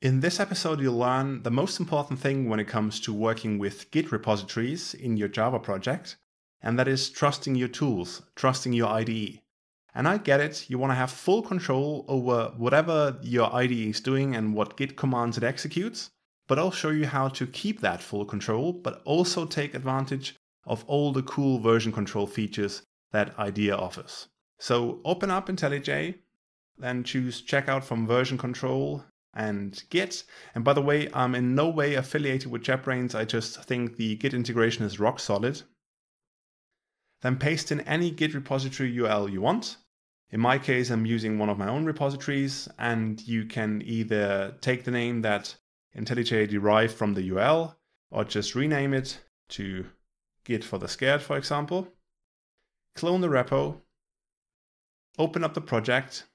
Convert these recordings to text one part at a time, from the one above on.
In this episode, you'll learn the most important thing when it comes to working with Git repositories in your Java project, and that is trusting your tools, trusting your IDE. And I get it, you want to have full control over whatever your IDE is doing and what Git commands it executes, but I'll show you how to keep that full control, but also take advantage of all the cool version control features that IDEA offers. So open up IntelliJ, then choose checkout from version control and Git. And by the way, I'm in no way affiliated with JetBrains. I just think the Git integration is rock solid. Then paste in any Git repository URL you want. In my case, I'm using one of my own repositories, and you can either take the name that IntelliJ derived from the URL or just rename it to Git for the Scared, for example. Clone the repo, open up the project,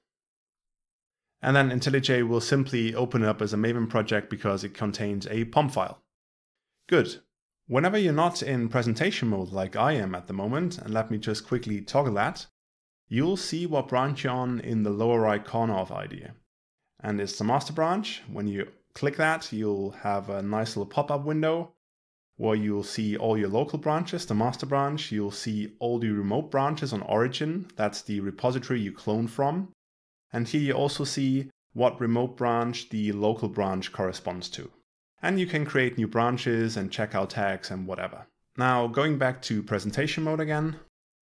and then IntelliJ will simply open it up as a Maven project because it contains a POM file. Good. Whenever you're not in presentation mode like I am at the moment, and let me just quickly toggle that, you'll see what branch you're on in the lower right corner of IDEA. And it's the master branch. When you click that, you'll have a nice little pop-up window where you'll see all your local branches, the master branch. You'll see all the remote branches on Origin. That's the repository you clone from. And here you also see what remote branch the local branch corresponds to. And you can create new branches and checkout tags and whatever. Now going back to presentation mode again.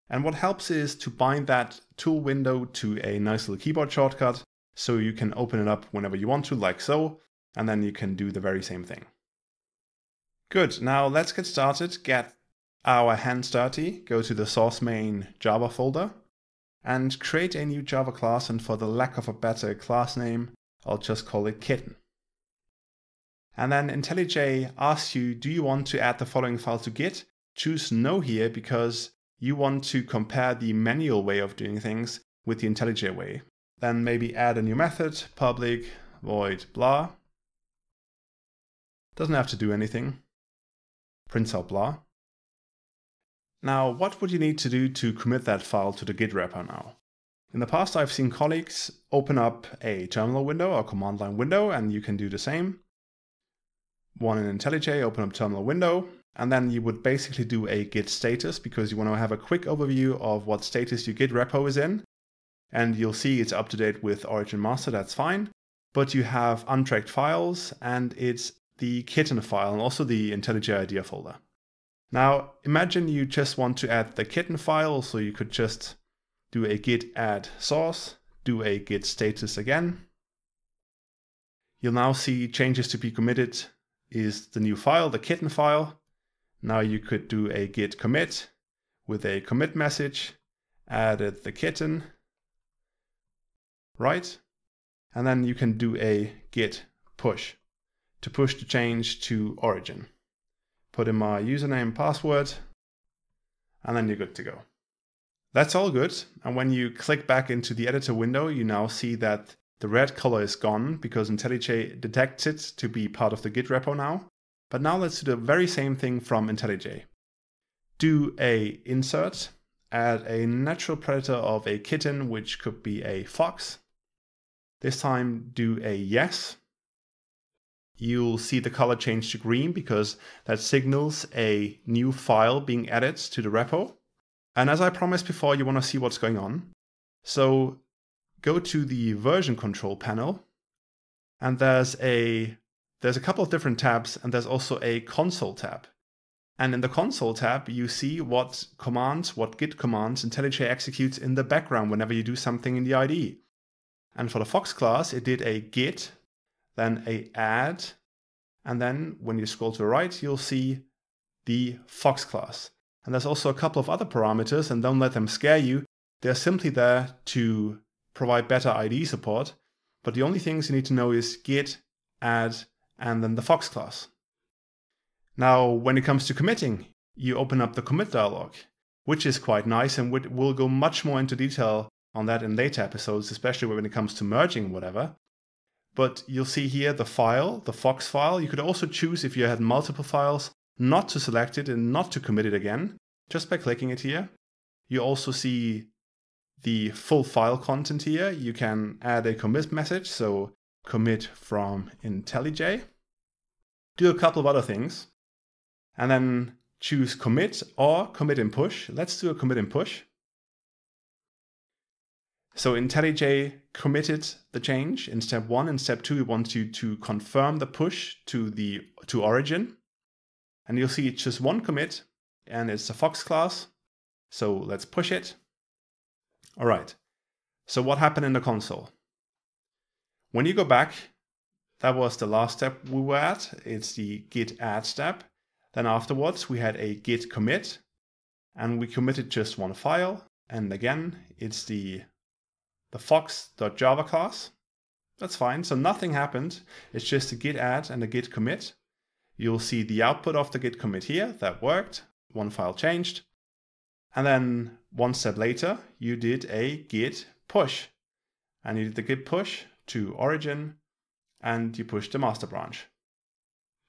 And what helps is to bind that tool window to a nice little keyboard shortcut so you can open it up whenever you want to, like so, and then you can do the very same thing. Good, now let's get started. Get our hands dirty, go to the source main Java folder, and create a new Java class. And for the lack of a better class name, I'll just call it kitten. And then IntelliJ asks you, do you want to add the following file to Git? Choose no here because you want to compare the manual way of doing things with the IntelliJ way. Then maybe add a new method, public void blah. Doesn't have to do anything. Prints out blah. Now, what would you need to do to commit that file to the Git repo now? In the past, I've seen colleagues open up a terminal window or command line window, and you can do the same. One in IntelliJ, open up terminal window, and then you would basically do a git status because you want to have a quick overview of what status your git repo is in. And you'll see it's up to date with Origin Master, that's fine. But you have untracked files, and it's the kitten file and also the IntelliJ IDEA folder. Now, imagine you just want to add the kitten file, so you could just do a git add source, do a git status again. You'll now see changes to be committed is the new file, the kitten file. Now you could do a git commit with a commit message, added the kitten, right? And then you can do a git push to push the change to origin put in my username and password, and then you're good to go. That's all good. And when you click back into the editor window, you now see that the red color is gone because IntelliJ detects it to be part of the Git repo now. But now let's do the very same thing from IntelliJ. Do a insert, add a natural predator of a kitten, which could be a fox. This time do a yes, you'll see the color change to green because that signals a new file being added to the repo. And as I promised before, you want to see what's going on. So go to the version control panel and there's a there's a couple of different tabs and there's also a console tab. And in the console tab, you see what commands, what git commands IntelliJ executes in the background whenever you do something in the IDE. And for the Fox class, it did a git then a add, and then when you scroll to the right, you'll see the Fox class. And there's also a couple of other parameters, and don't let them scare you. They're simply there to provide better IDE support. But the only things you need to know is git, add, and then the Fox class. Now, when it comes to committing, you open up the commit dialog, which is quite nice, and we'll go much more into detail on that in later episodes, especially when it comes to merging whatever. But you'll see here the file, the Fox file. You could also choose if you had multiple files not to select it and not to commit it again, just by clicking it here. You also see the full file content here. You can add a commit message. So commit from IntelliJ, do a couple of other things, and then choose commit or commit and push. Let's do a commit and push. So IntelliJ committed the change in step one. In step two, we want you to confirm the push to the to origin. And you'll see it's just one commit and it's a Fox class. So let's push it. All right. So what happened in the console? When you go back, that was the last step we were at. It's the git add step. Then afterwards, we had a git commit and we committed just one file. And again, it's the, the fox.java class. That's fine. So nothing happened. It's just a git add and a git commit. You'll see the output of the git commit here. That worked. One file changed. And then one step later, you did a git push. And you did the git push to origin and you push the master branch.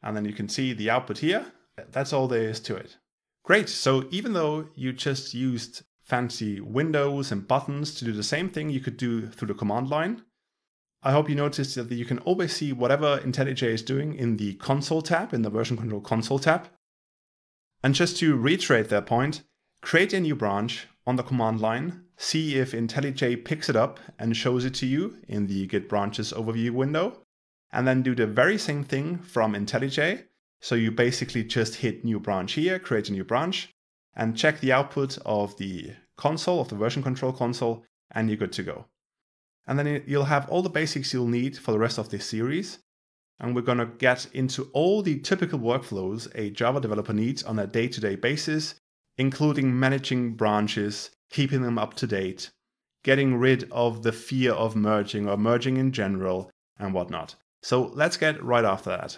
And then you can see the output here. That's all there is to it. Great. So even though you just used fancy windows and buttons to do the same thing you could do through the command line, I hope you noticed that you can always see whatever IntelliJ is doing in the console tab, in the version control console tab. And just to reiterate that point, create a new branch on the command line, see if IntelliJ picks it up and shows it to you in the Git branches overview window, and then do the very same thing from IntelliJ. So you basically just hit new branch here, create a new branch, and check the output of the console, of the version control console, and you're good to go. And then you'll have all the basics you'll need for the rest of this series. And we're going to get into all the typical workflows a Java developer needs on a day to day basis, including managing branches, keeping them up to date, getting rid of the fear of merging or merging in general, and whatnot. So let's get right after that.